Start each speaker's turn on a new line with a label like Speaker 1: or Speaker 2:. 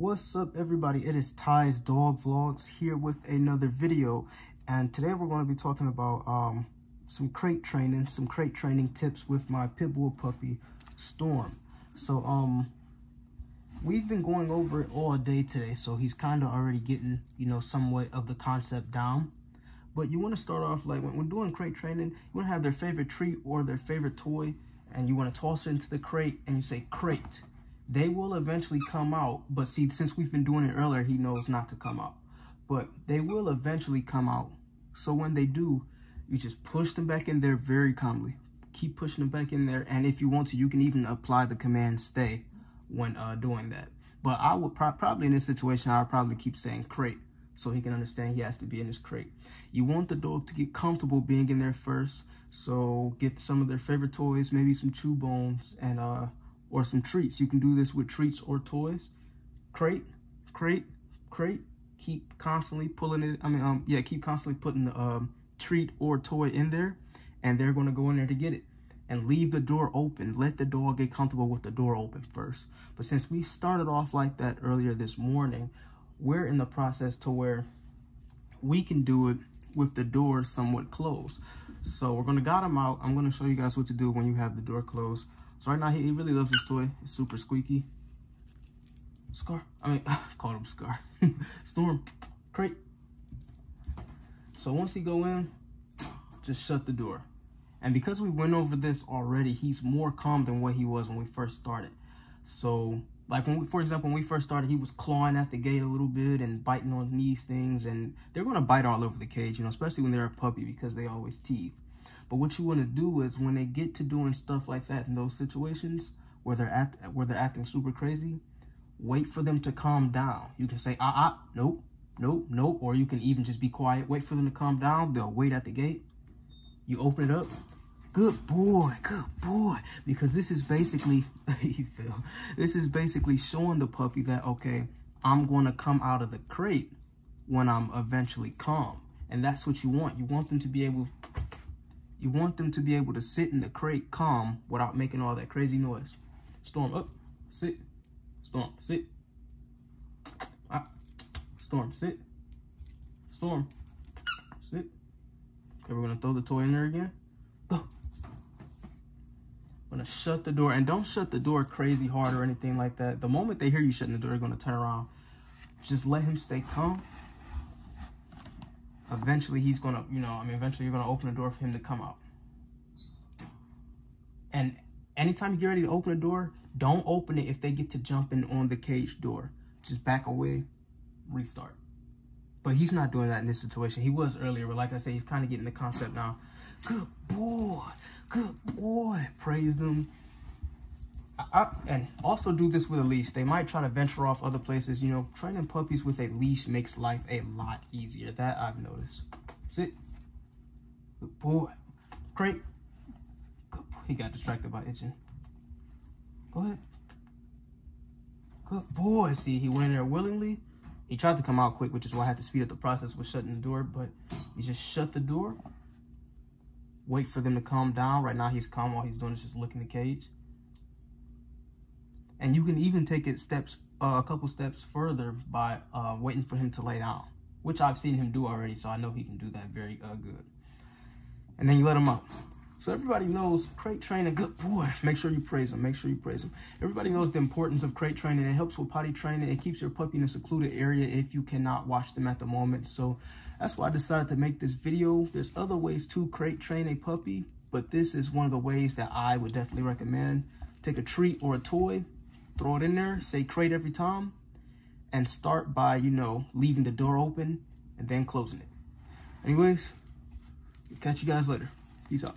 Speaker 1: What's up everybody? It is Ty's Dog Vlogs here with another video and today we're going to be talking about um, some crate training, some crate training tips with my pit bull puppy Storm. So um we've been going over it all day today so he's kind of already getting, you know, somewhat of the concept down. But you want to start off like when we're doing crate training, you want to have their favorite treat or their favorite toy and you want to toss it into the crate and you say crate they will eventually come out. But see, since we've been doing it earlier, he knows not to come out. But they will eventually come out. So when they do, you just push them back in there very calmly. Keep pushing them back in there. And if you want to, you can even apply the command stay when uh, doing that. But I would pro probably in this situation, I would probably keep saying crate so he can understand he has to be in his crate. You want the dog to get comfortable being in there first. So get some of their favorite toys, maybe some chew bones and uh, or some treats. You can do this with treats or toys. Crate, crate, crate. Keep constantly pulling it. I mean, um, yeah, keep constantly putting the um, treat or toy in there, and they're going to go in there to get it. And leave the door open. Let the dog get comfortable with the door open first. But since we started off like that earlier this morning, we're in the process to where we can do it with the door somewhat closed. So we're going to got them out. I'm going to show you guys what to do when you have the door closed. So right now, he, he really loves this toy. It's super squeaky. Scar. I mean, I called him Scar. Storm. Crate. So once he go in, just shut the door. And because we went over this already, he's more calm than what he was when we first started. So, like when we, for example, when we first started, he was clawing at the gate a little bit and biting on these things. And they're going to bite all over the cage, you know, especially when they're a puppy because they always teeth. But what you want to do is when they get to doing stuff like that in those situations where they're where they're acting super crazy, wait for them to calm down. You can say, ah, ah, nope, nope, nope. Or you can even just be quiet. Wait for them to calm down. They'll wait at the gate. You open it up. Good boy, good boy. Because this is basically. This is basically showing the puppy that, okay, I'm going to come out of the crate when I'm eventually calm. And that's what you want. You want them to be able you want them to be able to sit in the crate calm without making all that crazy noise. Storm up, sit. Storm, sit. Ah. Storm, sit. Storm, sit. Okay, we're gonna throw the toy in there again. Go. I'm gonna shut the door and don't shut the door crazy hard or anything like that. The moment they hear you shutting the door, they're gonna turn around. Just let him stay calm eventually he's gonna, you know, I mean, eventually you're gonna open the door for him to come out. And anytime you get ready to open the door, don't open it if they get to jumping on the cage door. Just back away, restart. But he's not doing that in this situation. He was earlier, but like I said, he's kind of getting the concept now. Good boy, good boy. Praise them. I, and also do this with a leash. They might try to venture off other places. You know, training puppies with a leash makes life a lot easier. That I've noticed. Sit. Good boy. Great. Good boy. He got distracted by itching. Go ahead. Good boy. See, he went in there willingly. He tried to come out quick, which is why I had to speed up the process with shutting the door. But he just shut the door. Wait for them to calm down. Right now, he's calm. All he's doing is just looking the cage. And you can even take it steps, uh, a couple steps further by uh, waiting for him to lay down, which I've seen him do already, so I know he can do that very uh, good. And then you let him up. So everybody knows crate training, good boy. Make sure you praise him. Make sure you praise him. Everybody knows the importance of crate training. It helps with potty training. It keeps your puppy in a secluded area if you cannot watch them at the moment. So that's why I decided to make this video. There's other ways to crate train a puppy, but this is one of the ways that I would definitely recommend. Take a treat or a toy, throw it in there, say crate every time, and start by, you know, leaving the door open and then closing it. Anyways, catch you guys later. Peace out.